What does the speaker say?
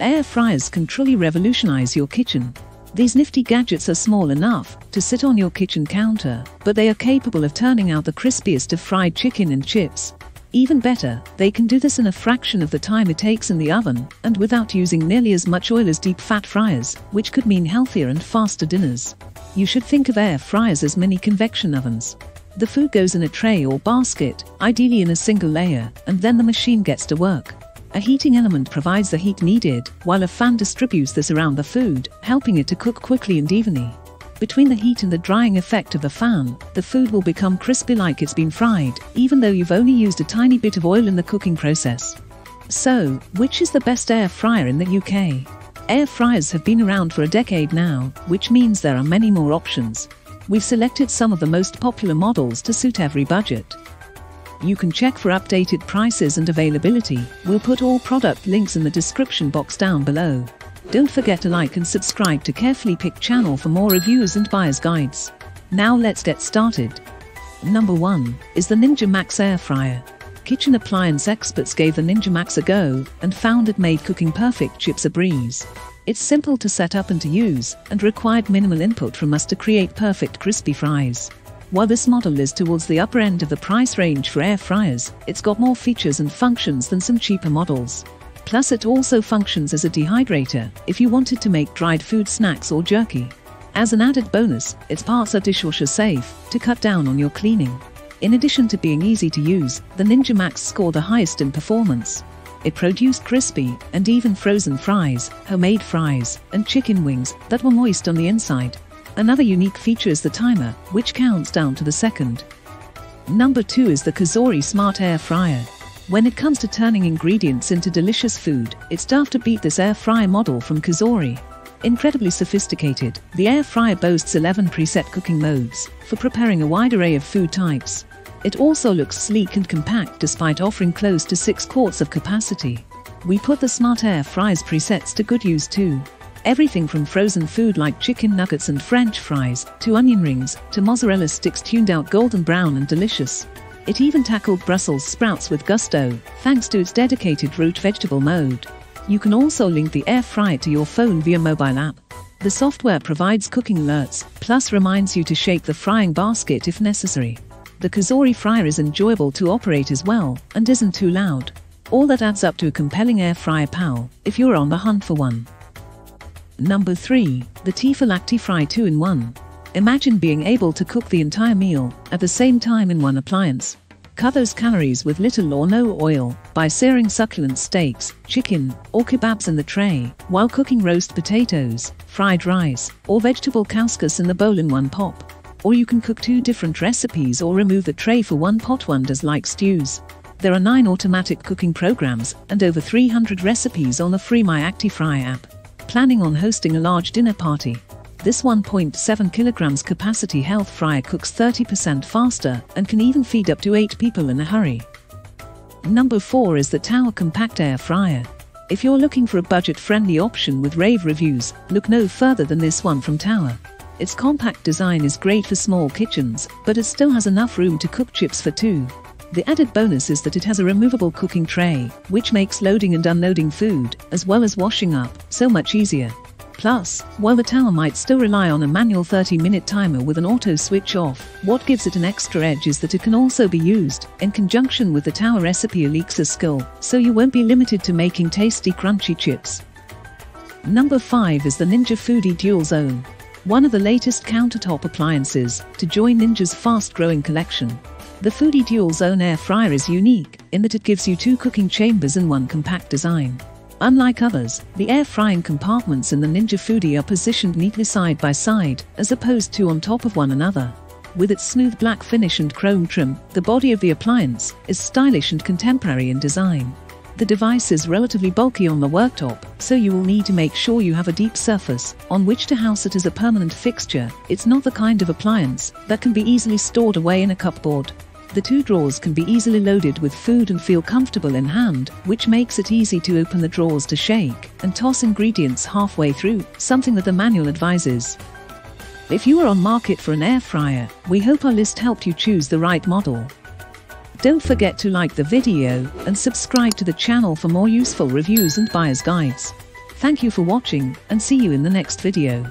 Air fryers can truly revolutionize your kitchen. These nifty gadgets are small enough to sit on your kitchen counter, but they are capable of turning out the crispiest of fried chicken and chips. Even better, they can do this in a fraction of the time it takes in the oven, and without using nearly as much oil as deep fat fryers, which could mean healthier and faster dinners. You should think of air fryers as mini convection ovens. The food goes in a tray or basket, ideally in a single layer, and then the machine gets to work. A heating element provides the heat needed, while a fan distributes this around the food, helping it to cook quickly and evenly. Between the heat and the drying effect of the fan, the food will become crispy like it's been fried, even though you've only used a tiny bit of oil in the cooking process. So, which is the best air fryer in the UK? Air fryers have been around for a decade now, which means there are many more options. We've selected some of the most popular models to suit every budget. You can check for updated prices and availability. We'll put all product links in the description box down below. Don't forget to like and subscribe to Carefully Picked channel for more reviews and buyer's guides. Now let's get started. Number 1 is the Ninja Max Air Fryer. Kitchen appliance experts gave the Ninja Max a go and found it made cooking perfect chips a breeze. It's simple to set up and to use, and required minimal input from us to create perfect crispy fries. While this model is towards the upper end of the price range for air fryers, it's got more features and functions than some cheaper models. Plus it also functions as a dehydrator if you wanted to make dried food snacks or jerky. As an added bonus, its parts are dishwasher safe to cut down on your cleaning. In addition to being easy to use, the Ninja Max scored the highest in performance. It produced crispy and even frozen fries, homemade fries, and chicken wings that were moist on the inside. Another unique feature is the timer, which counts down to the second. Number 2 is the Cosori Smart Air Fryer. When it comes to turning ingredients into delicious food, it's tough to beat this air fryer model from Cosori. Incredibly sophisticated, the air fryer boasts 11 preset cooking modes for preparing a wide array of food types. It also looks sleek and compact despite offering close to 6 quarts of capacity. We put the Smart Air Fryers presets to good use too. Everything from frozen food like chicken nuggets and french fries, to onion rings, to mozzarella sticks tuned out golden brown and delicious. It even tackled Brussels sprouts with gusto, thanks to its dedicated root vegetable mode. You can also link the air fryer to your phone via mobile app. The software provides cooking alerts, plus reminds you to shake the frying basket if necessary. The Cosori fryer is enjoyable to operate as well, and isn't too loud. All that adds up to a compelling air fryer pal, if you're on the hunt for one. Number 3. The Tefal ActiFry 2-in-1. Imagine being able to cook the entire meal at the same time in one appliance. Cut those calories with little or no oil by searing succulent steaks, chicken, or kebabs in the tray, while cooking roast potatoes, fried rice, or vegetable couscous in the bowl in one pop. Or you can cook two different recipes or remove the tray for one pot wonders like stews. There are 9 automatic cooking programs and over 300 recipes on the free My ActiFry app planning on hosting a large dinner party. This 1.7 kilograms capacity health fryer cooks 30% faster and can even feed up to 8 people in a hurry. Number 4 is the Tower Compact Air Fryer. If you're looking for a budget-friendly option with rave reviews, look no further than this one from Tower. Its compact design is great for small kitchens, but it still has enough room to cook chips for two. The added bonus is that it has a removable cooking tray, which makes loading and unloading food, as well as washing up, so much easier. Plus, while the tower might still rely on a manual 30-minute timer with an auto switch off, what gives it an extra edge is that it can also be used in conjunction with the tower recipe Alexa skill, so you won't be limited to making tasty crunchy chips. Number 5 is the Ninja Foodi Dual Zone, one of the latest countertop appliances to join Ninja's fast-growing collection. The Foodi Dual Zone air fryer is unique in that it gives you two cooking chambers in one compact design. Unlike others, the air frying compartments in the Ninja Foodi are positioned neatly side by side, as opposed to on top of one another. With its smooth black finish and chrome trim, the body of the appliance is stylish and contemporary in design. The device is relatively bulky on the worktop, so you will need to make sure you have a deep surface on which to house it as a permanent fixture. It's not the kind of appliance that can be easily stored away in a cupboard. The two drawers can be easily loaded with food and feel comfortable in hand, which makes it easy to open the drawers to shake and toss ingredients halfway through, something that the manual advises. If you are on market for an air fryer, we hope our list helped you choose the right model. Don't forget to like the video and subscribe to the channel for more useful reviews and buyer's guides. Thank you for watching and see you in the next video.